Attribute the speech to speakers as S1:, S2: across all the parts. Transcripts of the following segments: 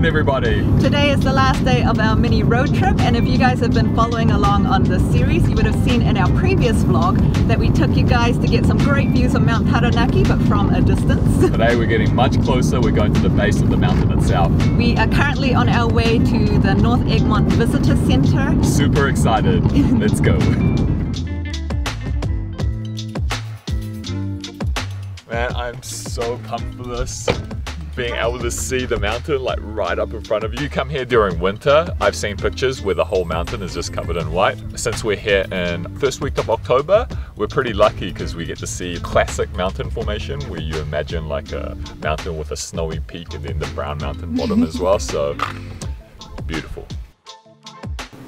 S1: afternoon, everybody.
S2: Today is the last day of our mini road trip, and if you guys have been following along on the series, you would have seen in our previous vlog that we took you guys to get some great views of Mount Taranaki, but from a distance.
S1: Today we're getting much closer. We're going to the base of the mountain itself.
S2: We are currently on our way to the North Egmont Visitor Centre.
S1: Super excited. Let's go. Man, I'm so pumped for this being able to see the mountain like right up in front of you. Come here during winter. I've seen pictures where the whole mountain is just covered in white. Since we're here in first week of October, we're pretty lucky because we get to see classic mountain formation where you imagine like a mountain with a snowy peak and then the brown mountain bottom as well. So beautiful.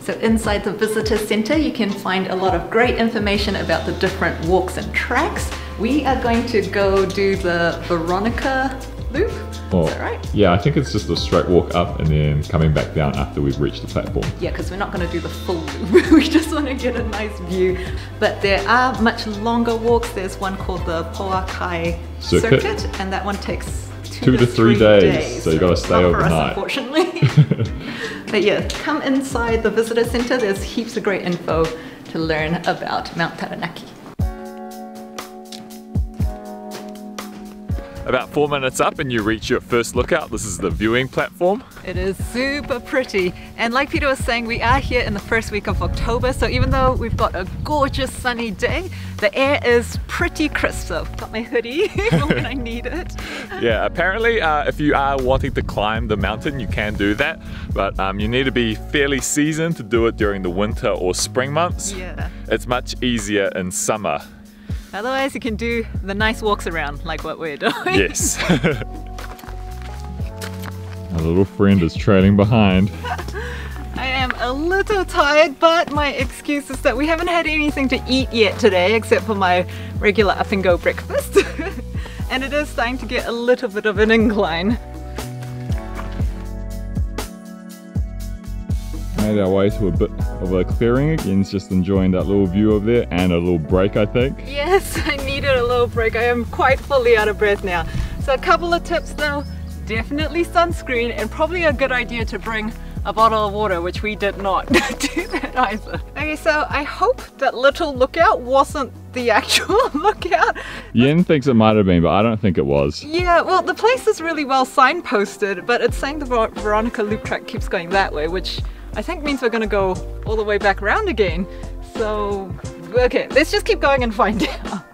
S2: So inside the visitor center, you can find a lot of great information about the different walks and tracks. We are going to go do the Veronica loop.
S1: Oh,
S2: Is that right?
S1: Yeah, I think it's just a straight walk up and then coming back down after we've reached the platform.
S2: Yeah, because we're not going to do the full loop. we just want to get a nice view. But there are much longer walks. There's one called the Poakai
S1: Circuit.
S2: Circuit, and that one takes two,
S1: Two to three days, so you gotta stay
S2: not for us,
S1: overnight.
S2: unfortunately. but yeah, come inside the visitor center. There's heaps of great info to learn about Mount Taranaki.
S1: About four minutes up and you reach your first lookout. This is the viewing platform.
S2: It is super pretty. And like Peter was saying, we are here in the first week of October. So even though we've got a gorgeous sunny day, the air is pretty crisp. So I've got my hoodie when I need it.
S1: Yeah, apparently uh, if you are wanting to climb the mountain, you can do that. But um, you need to be fairly seasoned to do it during the winter or spring months.
S2: Yeah.
S1: It's much easier in summer.
S2: Otherwise, you can do the nice walks around like what we're doing.
S1: Yes. Our little friend is trailing behind.
S2: I am a little tired, but my excuse is that we haven't had anything to eat yet today except for my regular up and go breakfast. and it is starting to get a little bit of an incline.
S1: Made our way to a bit of a clearing. Again's just enjoying that little view over there and a little break, I think.
S2: Yes, I needed a little break. I am quite fully out of breath now. So a couple of tips though, definitely sunscreen and probably a good idea to bring a bottle of water, which we did not do that either. Okay, so I hope that little lookout wasn't the actual lookout.
S1: Yen thinks it might have been, but I don't think it was.
S2: Yeah, well, the place is really well signposted, but it's saying the Ver- Veronica loop track keeps going that way, which I think means we're gonna go all the way back around again. So, okay, let's just keep going and find out.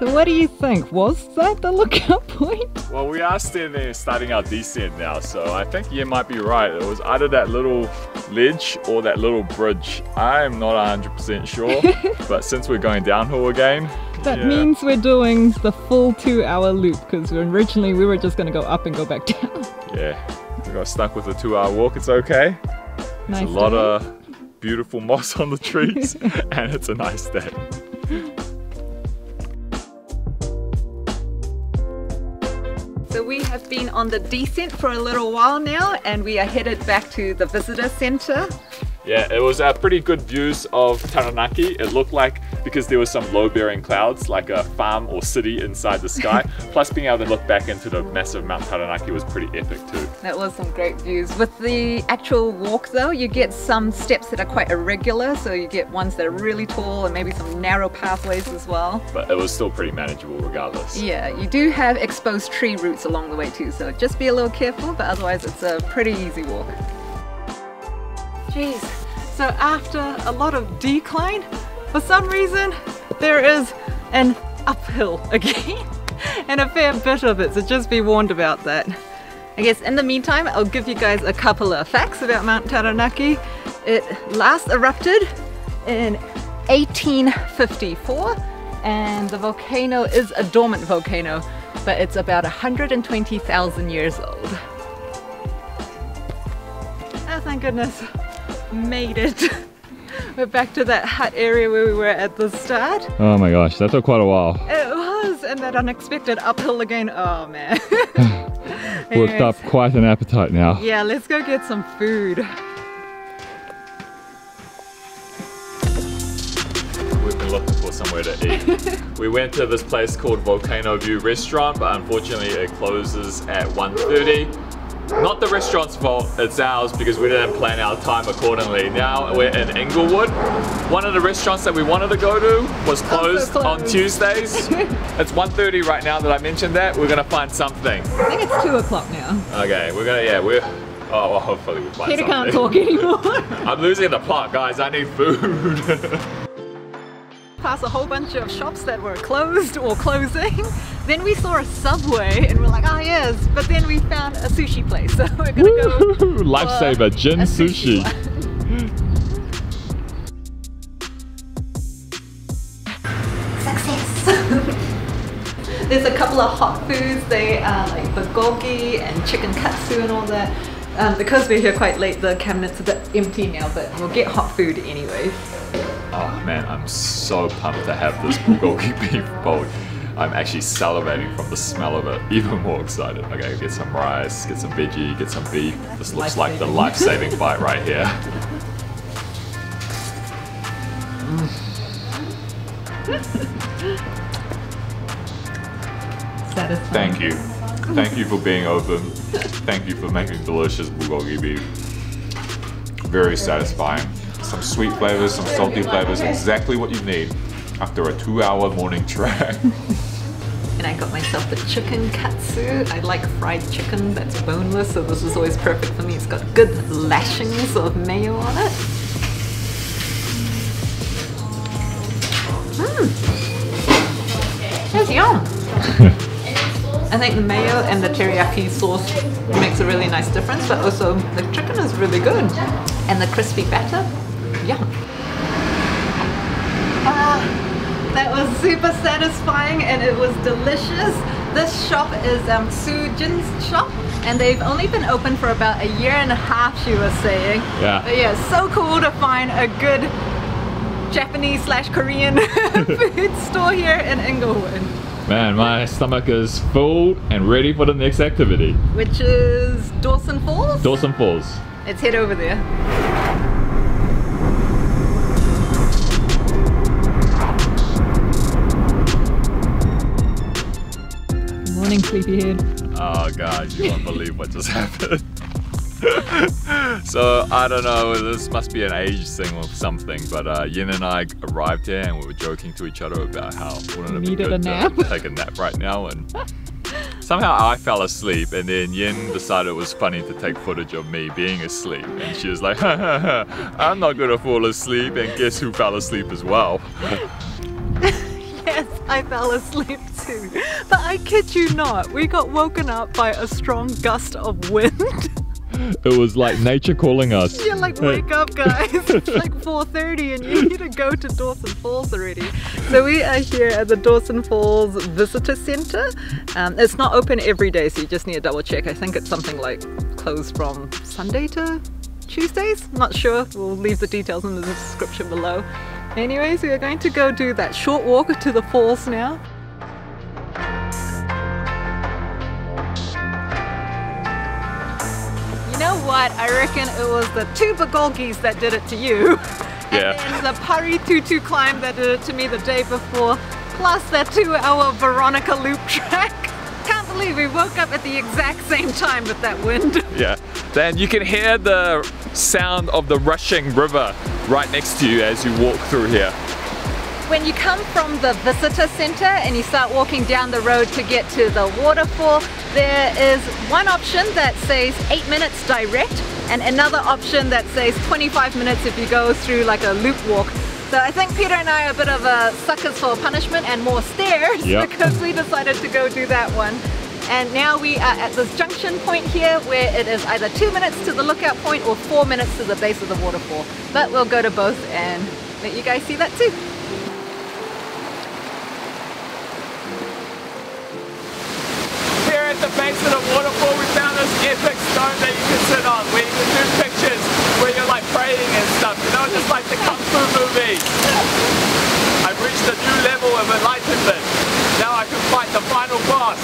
S2: So what do you think? Was that the lookout point?
S1: Well, we are standing there starting our descent now, so I think you might be right. It was either that little ledge or that little bridge. I'm not 100% sure, but since we're going downhill again,
S2: That
S1: yeah.
S2: means we're doing the full two hour loop because originally we were just gonna go up and go back down.
S1: Yeah, we got stuck with a two hour walk. It's okay.
S2: nice
S1: There's a lot
S2: day.
S1: of beautiful moss on the trees, and it's a nice day.
S2: So we have been on the descent for a little while now and we are headed back to the visitor center.
S1: Yeah, it was uh, pretty good views of Taranaki. It looked like, because there were some low-bearing clouds, like a farm or city inside the sky, plus being able to look back into the massive Mount Taranaki was pretty epic too.
S2: That was some great views. With the actual walk though, you get some steps that are quite irregular. So you get ones that are really tall and maybe some narrow pathways as well.
S1: But it was still pretty manageable regardless.
S2: Yeah, you do have exposed tree roots along the way too. So just be a little careful, but otherwise it's a pretty easy walk. Jeez. So after a lot of decline, for some reason, there is an uphill again. and a fair bit of it, so just be warned about that. I guess in the meantime, I'll give you guys a couple of facts about Mount Taranaki. It last erupted in 1854 and the volcano is a dormant volcano, but it's about 120,000 years old. Oh, thank goodness. Made it. We're back to that hut area where we were at the start.
S1: Oh my gosh, that took quite a while.
S2: It was, and that unexpected uphill again. Oh man.
S1: Worked up
S2: Anyways,
S1: quite an appetite now.
S2: Yeah, let's go get some food.
S1: We've been looking for somewhere to eat. we went to this place called Volcano View Restaurant, but unfortunately it closes at 1.30. Not the restaurant's fault, it's ours because we didn't plan our time accordingly. Now we're in Inglewood. One of the restaurants that we wanted to go to was oh, closed,
S2: closed.
S1: on Tuesdays. it's 1.30 right now that I mentioned that. We're gonna find something.
S2: I think it's 2 o'clock now.
S1: Okay, we're gonna, yeah, we're, oh, well, hopefully we find something.
S2: Peter
S1: something.
S2: can't talk anymore.
S1: I'm losing the plot, guys. I need food.
S2: Past a whole bunch of shops that were closed or closing. Then we saw a Subway and we're like, ah yes. But then we found a sushi place. So we're gonna go
S1: Lifesaver,
S2: for
S1: Jin
S2: a
S1: sushi.
S2: Success! There's a couple of hot foods. They are like bulgogi and chicken katsu and all that. Um, because we're here quite late, the cabinet's a bit empty now, but we'll get hot food anyway.
S1: Oh man, I'm so pumped to have this bulgogi beef bowl. I'm actually salivating from the smell of it. Even more excited. Okay, get some rice, get some veggie, get some beef. This looks like the
S2: Life-saving.
S1: life-saving bite right here.
S2: Satisfying.
S1: Thank you. Thank you for being open. Thank you for making delicious bulgogi beef. Very satisfying. Some sweet flavors, some salty flavors, exactly what you need after a two-hour morning trek.
S2: And I got myself the chicken katsu. I like fried chicken that's boneless, so this is always perfect for me. It's got good lashings of mayo on it. Mmm. It's yum. I think the mayo and the teriyaki sauce makes a really nice difference, but also the chicken is really good. And the crispy batter, yum. Ah, that was super satisfying and it was delicious. This shop is um, Su Jin's shop and they've only been open for about a year and a half, she was saying.
S1: Yeah.
S2: But yeah, so cool to find a good Japanese slash Korean food store here in Inglewood,
S1: Man, my stomach is full and ready for the next activity.
S2: which is Dawson Falls.
S1: Dawson Falls.
S2: Let's head over there. Morning, sleepyhead.
S1: Oh god, you won't believe what just happened. so I don't know, this must be an age thing or something, but uh, Yen and I arrived here and we were joking to each other about how wouldn't it be
S2: Needed
S1: good
S2: a nap.
S1: to take a nap right now and somehow I fell asleep and then Yen decided it was funny to take footage of me being asleep and she was like, I'm not gonna fall asleep and guess who fell asleep as well?
S2: Yes, I fell asleep too. But I kid you not, we got woken up by a strong gust of wind.
S1: It was like nature calling us.
S2: You're like, wake up, guys! It's like 4:30, and you need to go to Dawson Falls already. So we are here at the Dawson Falls Visitor Center. Um, it's not open every day, so you just need to double check. I think it's something like closed from Sunday to Tuesdays. Not sure. We'll leave the details in the description below. Anyways, we are going to go do that short walk to the falls now. You know what? I reckon it was the two bulgogis that did it to you.
S1: Yeah.
S2: And then the Paritutu climb that did it to me the day before. Plus that two hour Veronica loop track. Can't believe we woke up at the exact same time with that wind.
S1: Yeah. Then you can hear the sound of the rushing river right next to you as you walk through here.
S2: When you come from the visitor center and you start walking down the road to get to the waterfall, there is one option that says 8 minutes direct and another option that says 25 minutes if you go through like a loop walk. So I think Peter and I are a bit of a suckers for punishment and more stairs
S1: Yep.
S2: because we decided to go do that one. And now we are at this junction point here where it is either two minutes to the lookout point or four minutes to the base of the waterfall. But we'll go to both and let you guys see that too.
S1: Here at the base of the waterfall, we found this epic stone that you can sit on, where you can do pictures where you're like praying and stuff, you know, just like the Kung Fu movies. I've reached a new level of enlightenment. Fight the final boss.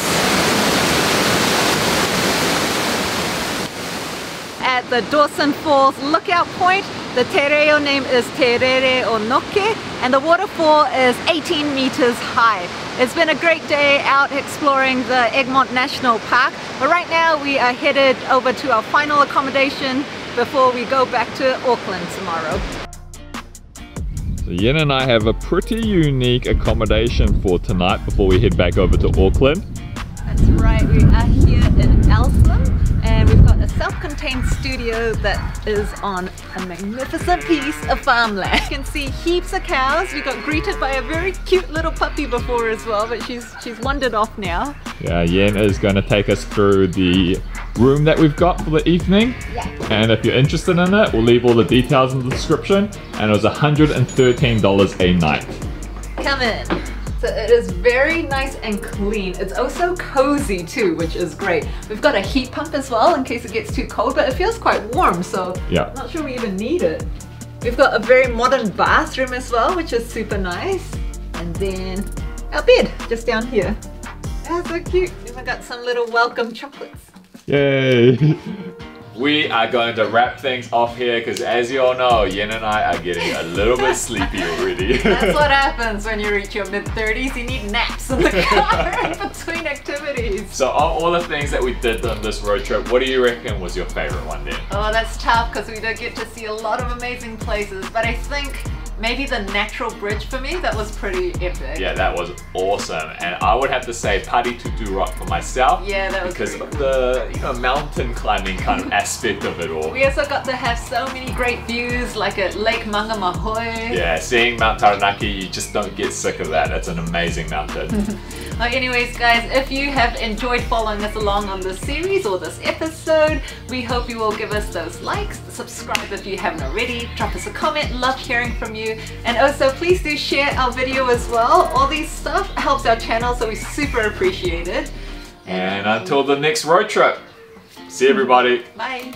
S2: at the Dawson Falls lookout point. The te reo name is Te Rere o Noke and the waterfall is 18 meters high. It's been a great day out exploring the Egmont National Park, but right now we are headed over to our final accommodation before we go back to Auckland tomorrow.
S1: Yen and I have a pretty unique accommodation for tonight before we head back over to Auckland.
S2: That's right, we are here in self-contained that is on a magnificent piece of farmland. You can see heaps of cows. We got greeted by a very cute little puppy before as well, but she's she's wandered off now.
S1: Yeah, Yen is going to take us through the room that we've got for the evening.
S2: Yeah.
S1: And if you're interested in it, we'll leave all the details in the description. And it was $113 a night.
S2: Come in. So it is very nice and clean. It's also cozy too, which is great. We've got a heat pump as well in case it gets too cold, but it feels quite warm, so
S1: Yeah.
S2: I'm not sure we even need it. We've got a very modern bathroom as well, which is super nice. And then our bed, just down here. That's so cute. We've got some little welcome chocolates.
S1: Yay! We are going to wrap things off here because as you all know, Yen and I are getting a little bit sleepy already.
S2: That's what happens when you reach your mid 30s. You need naps in the car in between activities.
S1: so on all the things that we did on this road trip, what do you reckon was your favorite one then?
S2: Oh, that's tough because we did get to see a lot of amazing places, but I think maybe the natural bridge for me, that was pretty epic.
S1: Yeah, that was awesome. And I would have to say Paritutu Rock for myself.
S2: Yeah, that was
S1: Because of the you know mountain climbing kind of aspect of it all.
S2: We also got to have so many great views, like at Lake Mangamahoe.
S1: Yeah, seeing Mount Taranaki, you just don't get sick of that. It's an amazing mountain.
S2: Well, anyways, guys, if you have enjoyed following us along on this series or this episode, we hope you will give us those likes, subscribe if you haven't already, drop us a comment, love hearing from you, and also please do share our video as well. All these stuff helps our channel, so we super appreciate it.
S1: and until the next road trip, see everybody.
S2: Bye.